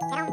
Tchau.